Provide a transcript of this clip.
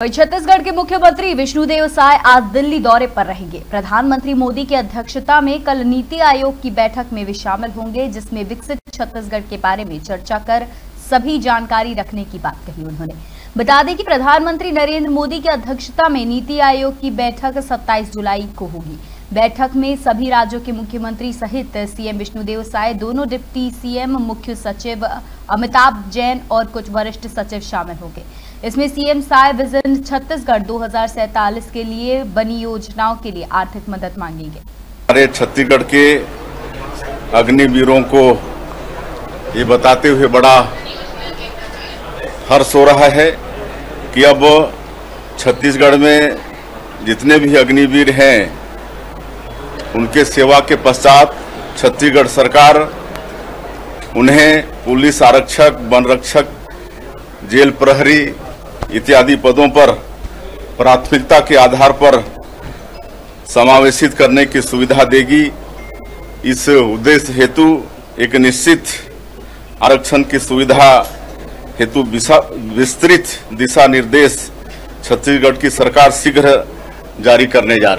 वहीं छत्तीसगढ़ के मुख्यमंत्री विष्णुदेव साय आज दिल्ली दौरे पर रहेंगे। प्रधानमंत्री मोदी की अध्यक्षता में कल नीति आयोग की बैठक में वे शामिल होंगे, जिसमें विकसित छत्तीसगढ़ के बारे में चर्चा कर सभी जानकारी रखने की बात कही उन्होंने। बता दें कि प्रधानमंत्री नरेंद्र मोदी की अध्यक्षता में नीति आयोग की बैठक 27 जुलाई को होगी। बैठक में सभी राज्यों के मुख्यमंत्री सहित सीएम विष्णुदेव साय, दोनों डिप्टी सीएम, मुख्य सचिव अमिताभ जैन और कुछ वरिष्ठ सचिव शामिल होंगे। इसमें सीएम साय विजन छत्तीसगढ़ दो के लिए बनी योजनाओं के लिए आर्थिक मदद मांगेंगे। हमारे छत्तीसगढ़ के अग्निवीरों को ये बताते हुए बड़ा हर्ष हो रहा है कि अब छत्तीसगढ़ में जितने भी अग्निवीर हैं उनके सेवा के पश्चात छत्तीसगढ़ सरकार उन्हें पुलिस आरक्षक, वन रक्षक, जेल प्रहरी इत्यादि पदों पर प्राथमिकता के आधार पर समावेशित करने की सुविधा देगी। इस उद्देश्य हेतु एक निश्चित आरक्षण की सुविधा हेतु विस्तृत दिशा निर्देश छत्तीसगढ़ की सरकार शीघ्र जारी करने जा रही